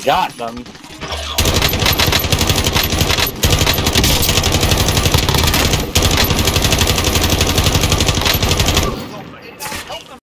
we got them.